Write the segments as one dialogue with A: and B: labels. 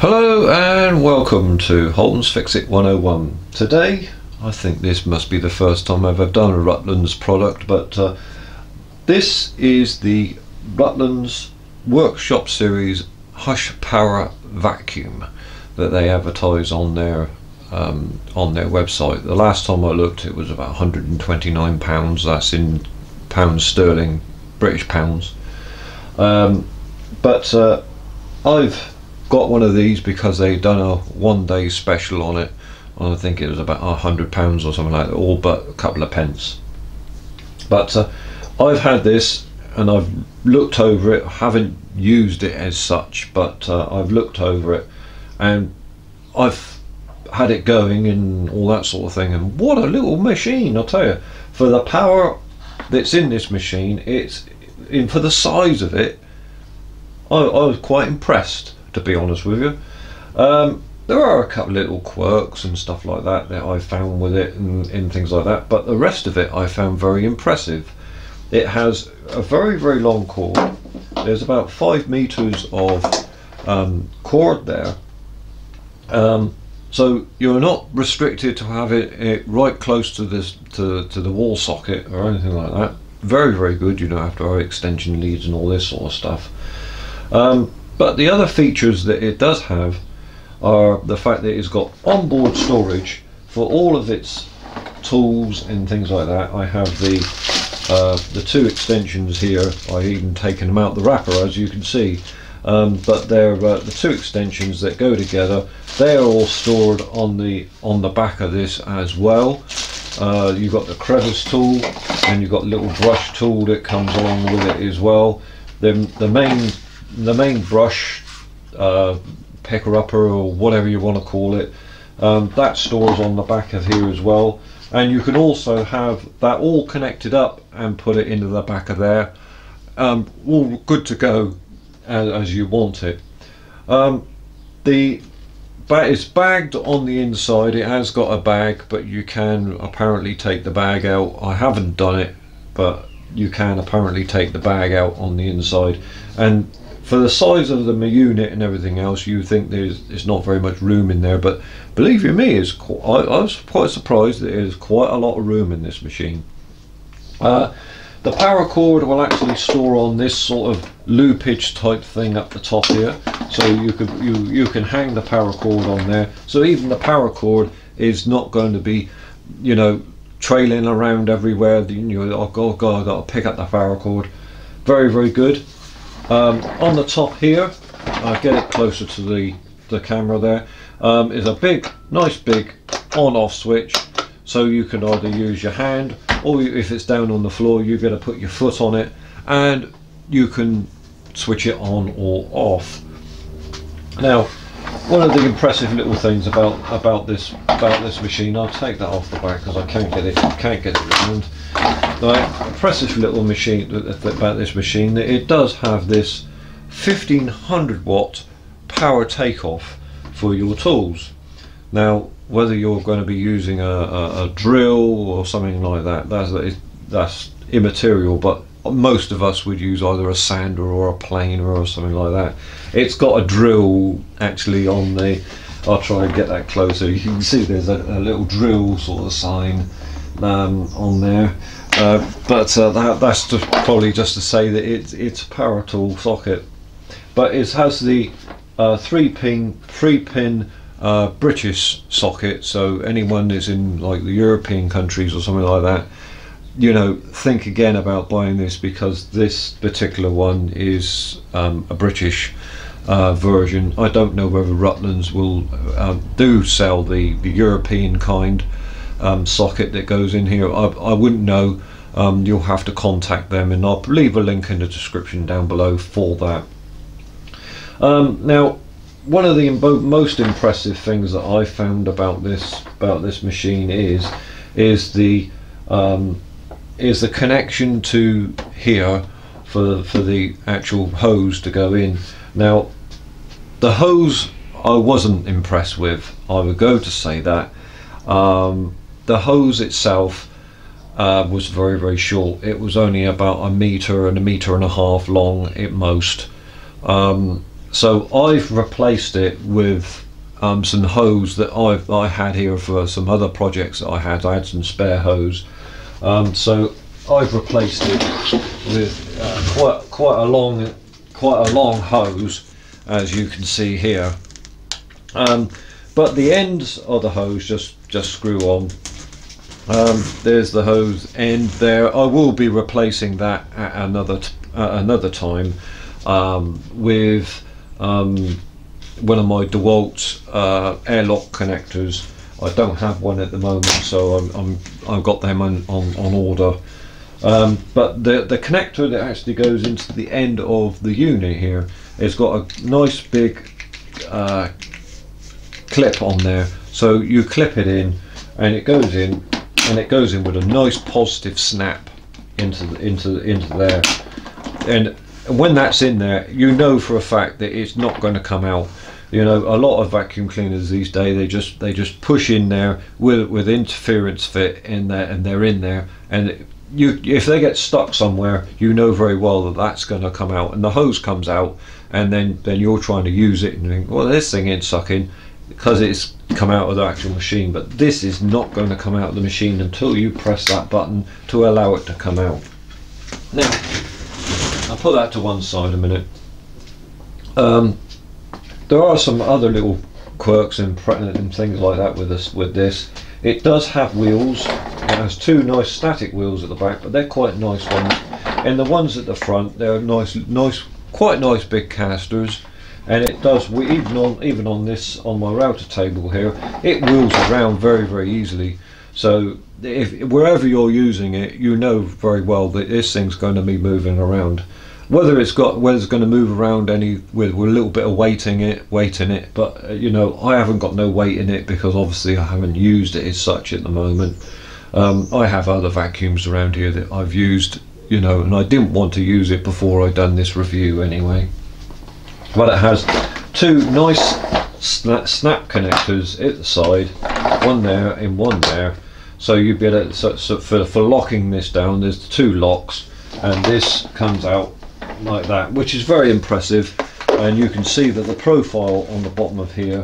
A: Hello and welcome to Holton's Fix It 101. Today, I think this must be the first time I've ever done a Rutland's product, but uh, this is the Rutland's Workshop Series Hush Power Vacuum that they advertise on their um, on their website. The last time I looked, it was about 129 pounds. That's in pounds sterling, British pounds. Um, but uh, I've got one of these because they'd done a one day special on it I think it was about a hundred pounds or something like that all but a couple of pence. But uh, I've had this and I've looked over it. Haven't used it as such but uh, I've looked over it and I've had it going and all that sort of thing and what a little machine I'll tell you. For the power that's in this machine it's in for the size of it I, I was quite impressed to be honest with you. Um, there are a couple little quirks and stuff like that that I found with it and, and, things like that, but the rest of it I found very impressive. It has a very, very long cord. There's about five meters of um, cord there. Um, so you're not restricted to have it, it, right close to this to, to the wall socket or anything like that. Very, very good. You don't have to have extension leads and all this sort of stuff. Um, but the other features that it does have are the fact that it's got onboard storage for all of its tools and things like that. I have the uh, the two extensions here. I've even taken them out the wrapper as you can see. Um, but they're uh, the two extensions that go together. They are all stored on the on the back of this as well. Uh, you've got the crevice tool and you've got a little brush tool that comes along with it as well. The, the main the main brush uh, picker upper or whatever you want to call it um, that stores on the back of here as well. And you can also have that all connected up and put it into the back of there. Um, all good to go as, as you want it. Um, the but it's bagged on the inside. It has got a bag but you can apparently take the bag out. I haven't done it but you can apparently take the bag out on the inside. And for the size of the unit and everything else, you think there's, there's not very much room in there. But believe you me, it's quite, I, I, was quite surprised that there's quite a lot of room in this machine. Uh, the power cord will actually store on this sort of loopage type thing up the top here. So you could you you can hang the power cord on there. So even the power cord is not going to be, you know, trailing around everywhere. You know, oh god, god, I got to pick up the power cord. Very very good. Um, on the top here, I'll get it closer to the, the camera there, um, is a big, nice big on-off switch. So you can either use your hand or if it's down on the floor, you're going to put your foot on it and you can switch it on or off. Now, one of the impressive little things about about this about this machine, I'll take that off the back because I can't get it can't get it around Right, impressive little machine about this machine that it does have this 1500 watt power takeoff for your tools. Now, whether you're going to be using a, a, a drill or something like that, that's, that's immaterial, but most of us would use either a sander or a planer or something like that. It's got a drill actually on the, I'll try and get that closer, you can see there's a, a little drill sort of sign um, on there. Uh, but uh, that, that's just probably just to say that it, it's a power tool socket. But it has the uh, three pin, three pin uh, British socket. So anyone that's in like the European countries or something like that, you know, think again about buying this because this particular one is um, a British uh, version. I don't know whether Rutland's will do sell the, the European kind um, socket that goes in here. I, I wouldn't know. Um, you'll have to contact them, and I'll leave a link in the description down below for that. Um, now, one of the most impressive things that I found about this about this machine is is the um, is the connection to here for for the actual hose to go in. Now, the hose I wasn't impressed with. I would go to say that. Um, the hose itself uh, was very very short it was only about a meter and a meter and a half long at most um, so I've replaced it with um, some hose that I've I had here for some other projects that I had. I had some spare hose, um, so I've replaced it with uh, quite quite a long quite a long hose, as you can see here. Um, but the ends of the hose just just screw on. Um, there's the hose end there. I will be replacing that at another another time um, with um, one of my DeWalt uh, airlock connectors. I don't have one at the moment, so I'm, I'm I've got them on on, on order. Um, but the the connector that actually goes into the end of the unit here, it's got a nice big uh, clip on there. So you clip it in, and it goes in, and it goes in with a nice positive snap into the, into into there, and when that's in there, you know for a fact that it's not going to come out. You know a lot of vacuum cleaners these days they just they just push in there with with interference fit in there and they're in there. And you if they get stuck somewhere you know very well that that's going to come out and the hose comes out and then then you're trying to use it and think well this thing ain't sucking because it's come out of the actual machine but this is not going to come out of the machine until you press that button to allow it to come out now I'll put that to one side a minute um, there are some other little quirks and, and things like that with this. With this, it does have wheels. It has two nice static wheels at the back, but they're quite nice ones. And the ones at the front, they're nice, nice, quite nice big casters. And it does even on even on this on my router table here, it wheels around very very easily. So if wherever you're using it, you know very well that this thing's going to be moving around. Whether it's got whether it's going to move around any with, with a little bit of weight in it weight in it but uh, you know I haven't got no weight in it because obviously I haven't used it as such at the moment. Um, I have other vacuums around here that I've used you know and I didn't want to use it before I done this review anyway but it has two nice snap, snap connectors at the side one there and one there. So you'd be able to so, so for, for locking this down there's two locks and this comes out like that which is very impressive. And you can see that the profile on the bottom of here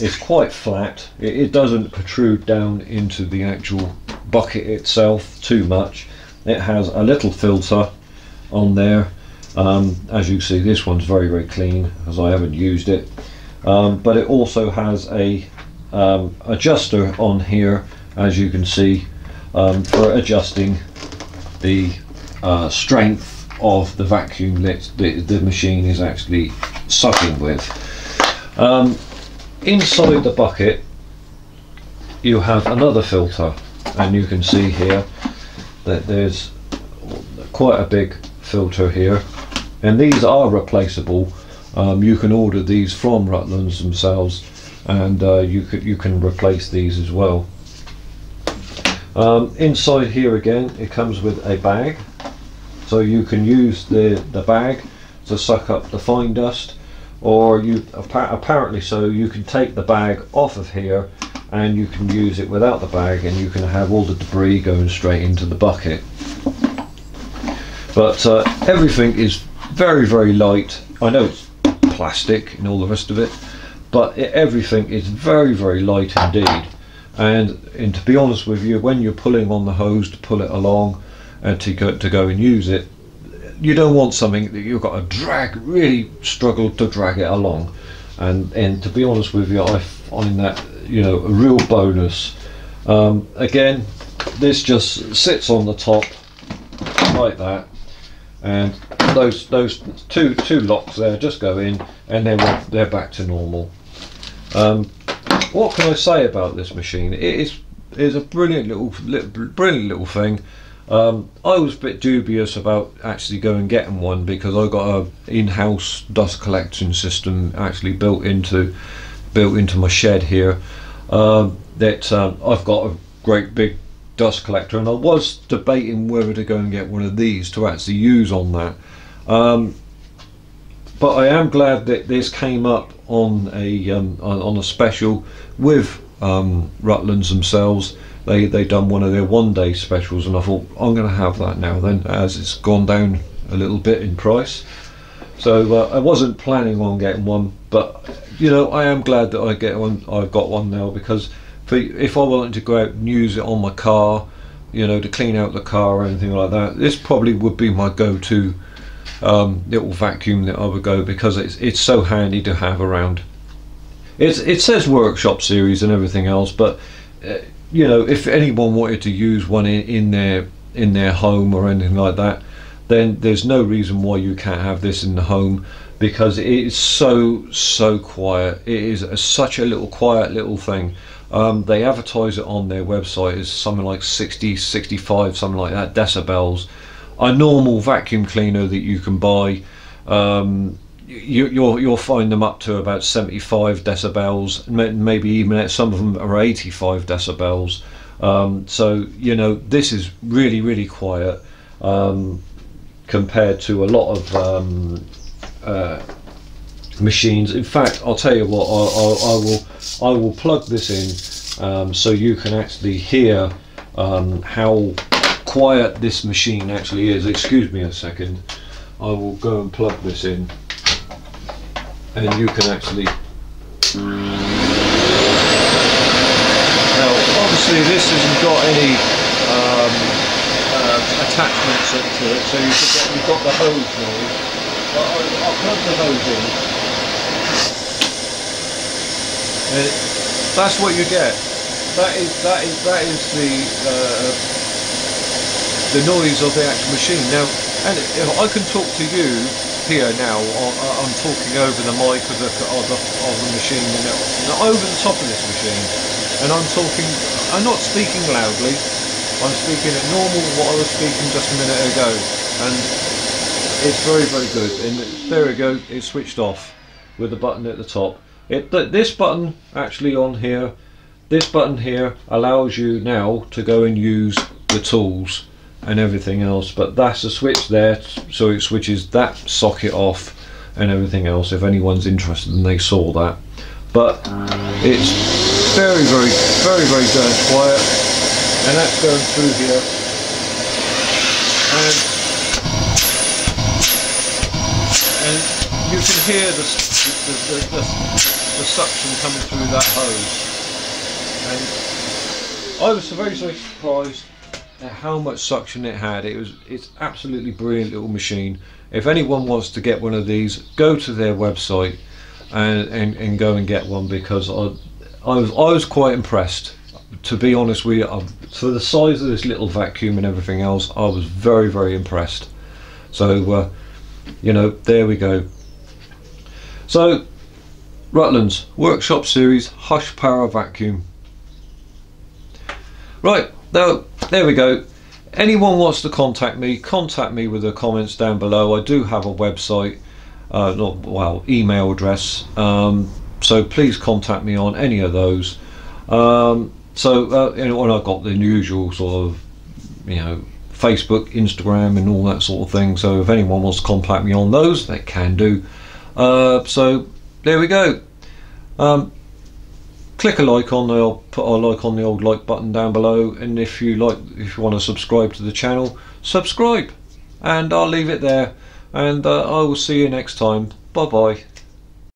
A: is quite flat. It, it doesn't protrude down into the actual bucket itself too much. It has a little filter on there um, as you see this one's very very clean as I haven't used it um, but it also has a um, adjuster on here as you can see um, for adjusting the uh, strength of the vacuum that the, the machine is actually sucking with. Um, inside the bucket you have another filter and you can see here that there's quite a big filter here. And these are replaceable. Um, you can order these from Rutland's themselves and uh, you you can replace these as well. Um, inside here again it comes with a bag. So you can use the, the bag to suck up the fine dust or you apparently so you can take the bag off of here and you can use it without the bag and you can have all the debris going straight into the bucket but uh, everything is very very light. I know it's plastic and all the rest of it but it, everything is very very light indeed. And, and to be honest with you when you're pulling on the hose to pull it along and to go to go and use it you don't want something that you've got to drag really struggle to drag it along. And and to be honest with you I find that you know a real bonus. Um, again this just sits on the top like that and those those two two locks there just go in and then they're back to normal um, what can I say about this machine it is is a brilliant little, little brilliant little thing um, I was a bit dubious about actually going getting one because I got a in-house dust collection system actually built into built into my shed here. Um, that um, I've got a great big dust collector, and I was debating whether to go and get one of these to actually use on that. Um, but I am glad that this came up on a um, on a special with um, Rutland's themselves they they done one of their one day specials and I thought I'm going to have that now then as it's gone down a little bit in price So uh, I wasn't planning on getting one, but you know I am glad that I get one. I've got one now because for, if I wanted to go out and use it on my car, you know, to clean out the car or anything like that, this probably would be my go-to um, little vacuum that I would go because it's it's so handy to have around. It's it says workshop series and everything else, but uh, you know if anyone wanted to use one in, in their in their home or anything like that, then there's no reason why you can't have this in the home because it is so so quiet. It is a, such a little quiet little thing. Um, they advertise it on their website as something like 60, 65, something like that decibels. A normal vacuum cleaner that you can buy, um, you, you'll you'll find them up to about 75 decibels. Maybe even some of them are 85 decibels. Um, so you know this is really really quiet um, compared to a lot of um, uh, machines. In fact, I'll tell you what. I, I, I will I will plug this in um, so you can actually hear um, how quiet this machine actually is. Excuse me a second. I will go and plug this in, and you can actually. Now, obviously, this hasn't got any um, uh, attachments to it, so you've got, the hose noise. I'll, I'll plug the hose in. And that's what you get. That is that is that is the uh, the noise of the actual machine. Now, and if I can talk to you here now, I'm talking over the mic of the of the, of the machine, over the top of this machine and I'm talking, I'm not speaking loudly, I'm speaking at normal what I was speaking just a minute ago and it's very very good and there we go, it's switched off with the button at the top. It, this button actually on here, this button here allows you now to go and use the tools and everything else but that's a switch there so it switches that socket off and everything else if anyone's interested and they saw that but it's very, very, very, very darn quiet. And that's going through here. And, you can hear the, the, the, the, suction coming through that hose. And I was very, very surprised at how much suction it had. It was it's absolutely brilliant little machine. If anyone wants to get one of these, go to their website and, and, and go and get one because I, I was I was quite impressed. To be honest with you, for the size of this little vacuum and everything else, I was very very impressed. So, uh, you know, there we go. So, Rutland's Workshop Series Hush Power Vacuum. Right, there, there we go. Anyone wants to contact me, contact me with the comments down below. I do have a website, uh, not well, email address. Um, so please contact me on any of those. Um, so uh, you know, and I've got the usual sort of, you know, Facebook, Instagram, and all that sort of thing. So if anyone wants to contact me on those, they can do. Uh, so there we go. Um, click a like on the I'll put a like on the old like button down below, and if you like, if you want to subscribe to the channel, subscribe. And I'll leave it there. And uh, I will see you next time. Bye bye.